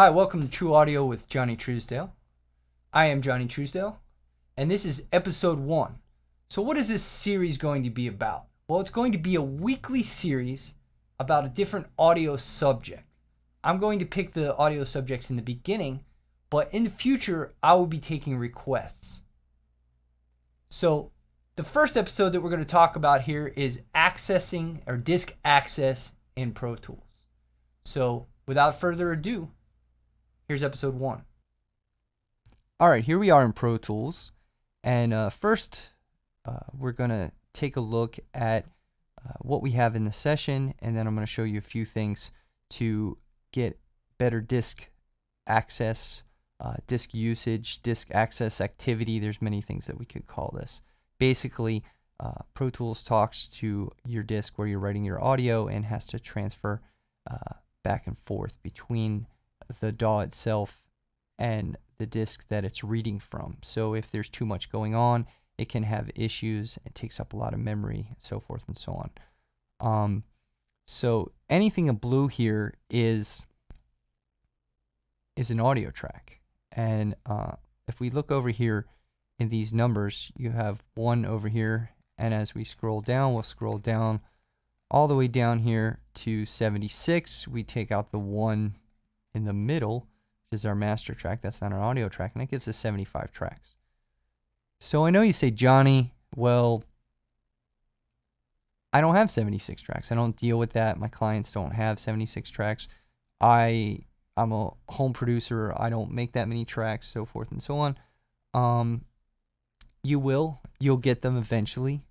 Hi, welcome to True Audio with Johnnie Truesdale. I am Johnnie Truesdale, and this is episode one. So, what is this series going to be about? Well, it's going to be a weekly series about a different audio subject. I'm going to pick the audio subjects in the beginning, but in the future, I will be taking requests. So, the first episode that we're going to talk about here is accessing or disk access in Pro Tools. So, without further ado, Here's episode one. All right, here we are in Pro Tools. And uh, first, uh, we're going to take a look at uh, what we have in the session, and then I'm going to show you a few things to get better disk access, uh, disk usage, disk access activity. There's many things that we could call this. Basically, uh, Pro Tools talks to your disk where you're writing your audio and has to transfer uh, back and forth between the DAW itself and the disk that it's reading from. So if there's too much going on, it can have issues. It takes up a lot of memory, so forth and so on. Um, so anything in blue here is is an audio track, and uh, if we look over here in these numbers, you have one over here, and as we scroll down, we'll scroll down all the way down here to 76. We take out the one in the middle, which is our master track. That's not an audio track, and that gives us 75 tracks. So I know you say, Johnnie, well, I don't have 76 tracks. I don't deal with that. My clients don't have 76 tracks. I I'm a home producer. I don't make that many tracks, so forth and so on. Um, you will. You'll get them eventually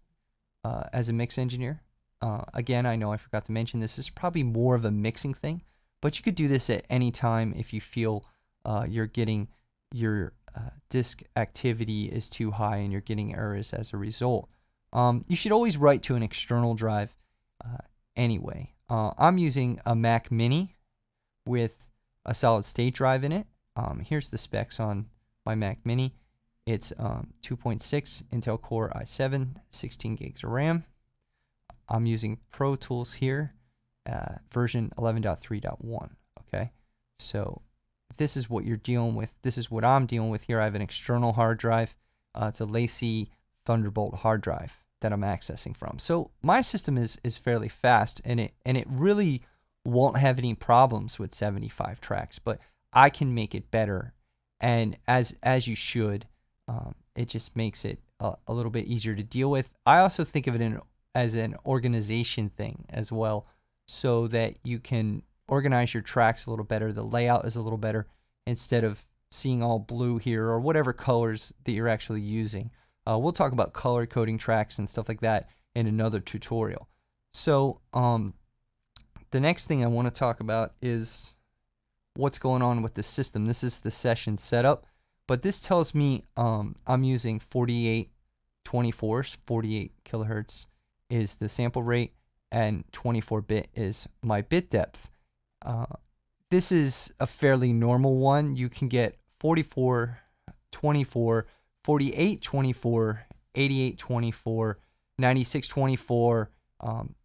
uh, as a mix engineer. Uh, again, I know I forgot to mention this is probably more of a mixing thing. But you could do this at any time if you feel uh, you're getting your uh, disk activity is too high and you're getting errors as a result. Um, you should always write to an external drive uh, anyway. Uh, I'm using a Mac Mini with a solid state drive in it. Um, here's the specs on my Mac Mini. It's um, 2.6 Intel Core i7, 16 gigs of RAM. I'm using Pro Tools here uh, version 11.3.1. Okay, so this is what you're dealing with. This is what I'm dealing with here. I have an external hard drive. Uh, it's a LaCie Thunderbolt hard drive that I'm accessing from. So my system is is fairly fast, and it and it really won't have any problems with 75 tracks. But I can make it better, and as as you should, um, it just makes it a, a, little bit easier to deal with. I also think of it in, as an organization thing as well so that you can organize your tracks a little better. The layout is a little better instead of seeing all blue here or whatever colors that you're actually using. Uh, we'll talk about color coding tracks and stuff like that in another tutorial. So um, the next thing I want to talk about is what's going on with the system. This is the session setup, but this tells me um, I'm using 48 24s, 48 kilohertz is the sample rate and 24 bit is my bit depth. Uh, this is a fairly normal one. You can get 44, 24, 48, 24, 88, 24, 96, 24. Um,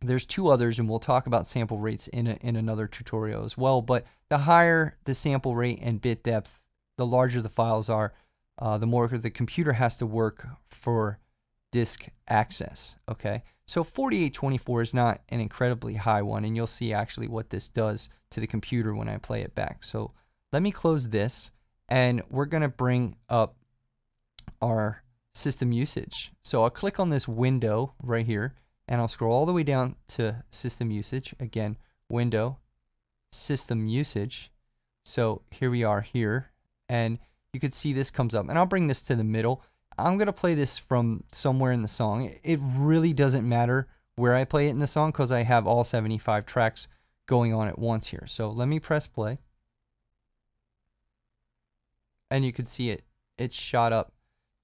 there's two others, and we'll talk about sample rates in, a, in another tutorial as well. But the higher the sample rate and bit depth, the larger the files are, uh, the more the computer has to work for disk access. Okay. So 4824 is not an incredibly high one, and you'll see actually what this does to the computer when I play it back. So let me close this, and we're going to bring up our system usage. So I'll click on this window right here, and I'll scroll all the way down to system usage. Again, window, system usage. So here we are here, and you can see this comes up, and I'll bring this to the middle. I'm going to play this from somewhere in the song. It really doesn't matter where I play it in the song because I have all 75 tracks going on at once here. So let me press play. And you can see it, it shot up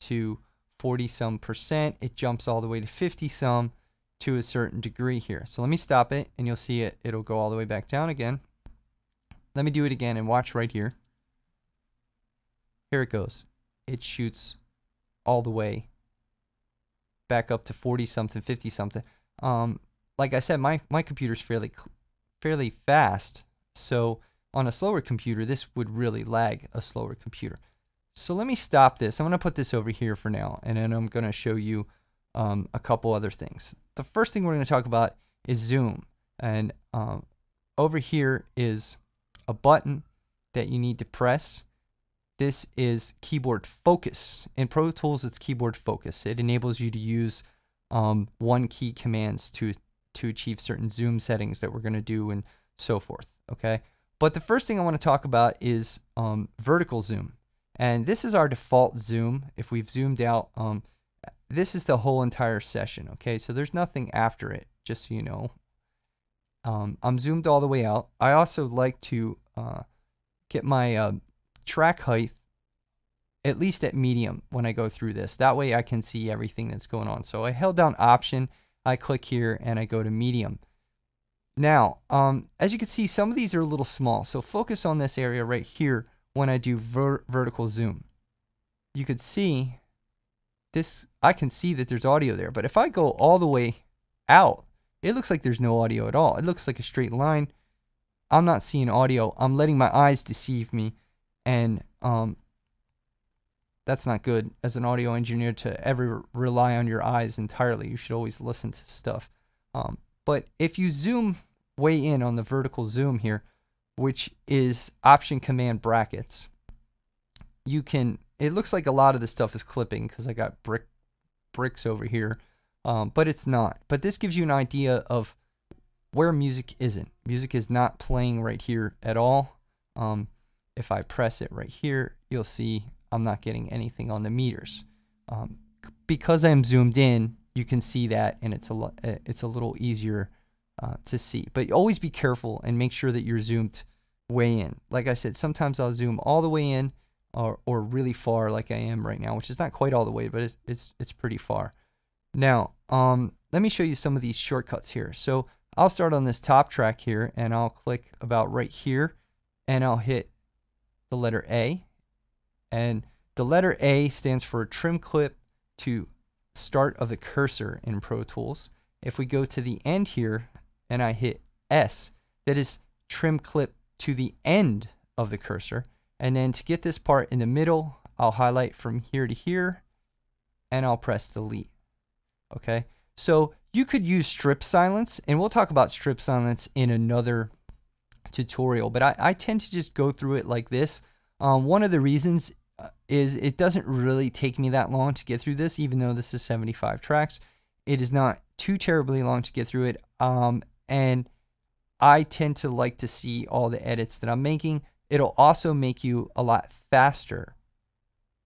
to 40 some percent. It jumps all the way to 50 some to a certain degree here. So let me stop it and you'll see it, it'll go all the way back down again. Let me do it again and watch right here. Here it goes. It shoots all the way back up to 40 something, 50 something. Um, like I said, my, my computer's fairly fairly fast, so on a slower computer, this would really lag a slower computer. So let me stop this. I'm going to put this over here for now, and then I'm going to show you um, a couple other things. The first thing we're going to talk about is zoom. And um, over here is a button that you need to press. This is keyboard focus. In Pro Tools, it's keyboard focus. It enables you to use um, one key commands to, to achieve certain zoom settings that we're going to do and so forth. Okay. But the first thing I want to talk about is um, vertical zoom. And this is our default zoom. If we've zoomed out, um, this is the whole entire session. Okay. So there's nothing after it, just so you know. Um, I'm zoomed all the way out. I also like to uh, get my uh, track height at least at medium when I go through this. That way I can see everything that's going on. So I held down option, I click here and I go to medium. Now, um, as you can see, some of these are a little small. So focus on this area right here when I do ver vertical zoom. You could see this, I can see that there's audio there, but if I go all the way out, it looks like there's no audio at all. It looks like a straight line. I'm not seeing audio. I'm letting my eyes deceive me. And um, that's not good as an audio engineer to ever rely on your eyes entirely. You should always listen to stuff. Um, but if you zoom way in on the vertical zoom here, which is option command brackets, you can, it looks like a lot of this stuff is clipping because I got brick bricks over here um, but it's not. But this gives you an idea of where music isn't. Music is not playing right here at all. Um, if I press it right here, you'll see I'm not getting anything on the meters. Um, because I'm zoomed in, you can see that, and it's a uh, it's a little easier uh, to see. But always be careful and make sure that you're zoomed way in. Like I said, sometimes I'll zoom all the way in, or or really far, like I am right now, which is not quite all the way, but it's it's it's pretty far. Now, um, let me show you some of these shortcuts here. So I'll start on this top track here and I'll click about right here and I'll hit the letter A. And the letter A stands for trim clip to start of the cursor in Pro Tools. If we go to the end here and I hit S, that is trim clip to the end of the cursor. And then to get this part in the middle, I'll highlight from here to here and I'll press delete. Okay, so you could use strip silence, and we'll talk about strip silence in another tutorial, but I, I tend to just go through it like this. Um, one of the reasons uh, is it doesn't really take me that long to get through this, even though this is 75 tracks. It is not too terribly long to get through it. Um, and I tend to like to see all the edits that I'm making. It'll also make you a lot faster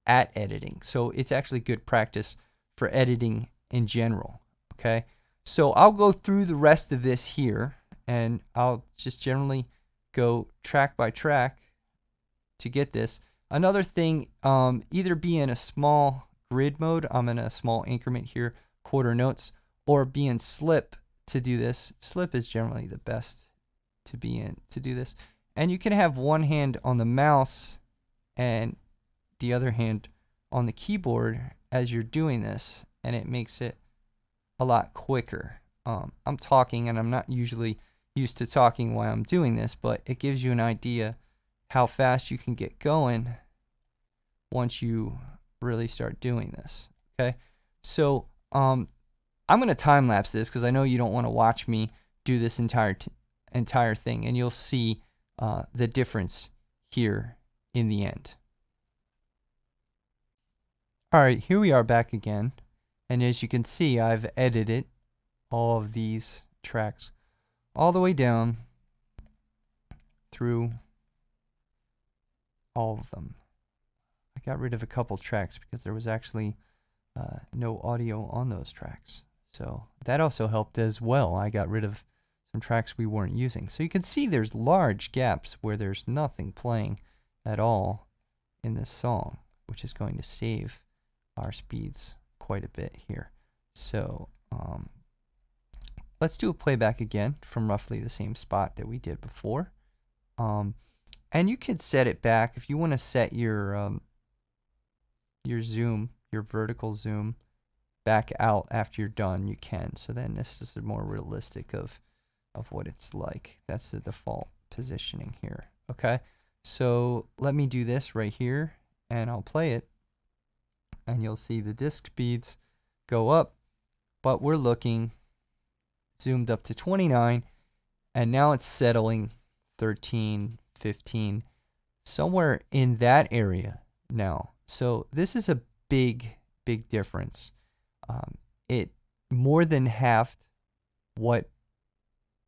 at editing. So it's actually good practice for editing in general. Okay, so I'll go through the rest of this here and I'll just generally go track by track to get this. Another thing, um, either be in a small grid mode, I'm in a small increment here, quarter notes, or be in slip to do this. Slip is generally the best to be in to do this. And you can have one hand on the mouse and the other hand on the keyboard as you're doing this and it makes it a lot quicker. Um, I'm talking and I'm not usually used to talking while I'm doing this, but it gives you an idea how fast you can get going once you really start doing this. Okay, so um, I'm going to time lapse this because I know you don't want to watch me do this entire entire thing, and you'll see uh, the difference here in the end. All right, here we are back again. And as you can see, I've edited all of these tracks all the way down through all of them. I got rid of a couple tracks because there was actually uh, no audio on those tracks. So that also helped as well. I got rid of some tracks we weren't using. So you can see there's large gaps where there's nothing playing at all in this song, which is going to save our speeds quite a bit here. So um, let's do a playback again from roughly the same spot that we did before. Um, and you could set it back if you want to set your um, your zoom, your vertical zoom back out after you're done, you can. So then this is more realistic of of what it's like. That's the default positioning here. Okay, so let me do this right here and I'll play it and you'll see the disk speeds go up, but we're looking zoomed up to 29 and now it's settling 13, 15, somewhere in that area now. So this is a big, big difference. Um, it more than halved what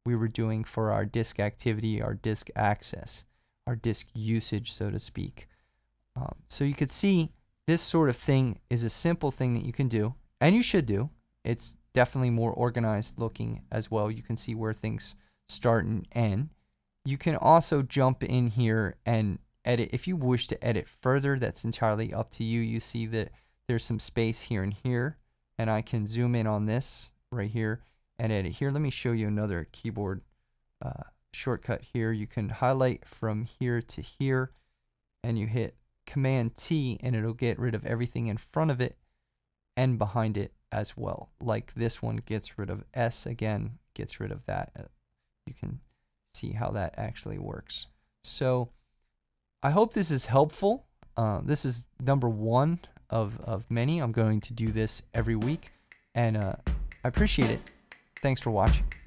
we were doing for our disk activity, our disk access, our disk usage, so to speak. Um, so you could see this sort of thing is a simple thing that you can do, and you should do. It's definitely more organized looking as well. You can see where things start and end. You can also jump in here and edit. If you wish to edit further, that's entirely up to you. You see that there's some space here and here, and I can zoom in on this right here and edit here. Let me show you another keyboard uh, shortcut here. You can highlight from here to here, and you hit Command T, and it'll get rid of everything in front of it and behind it as well. Like this one gets rid of S again, gets rid of that. Uh, you can see how that actually works. So I hope this is helpful. Uh, this is number one of, of many. I'm going to do this every week, and uh, I appreciate it. Thanks for watching.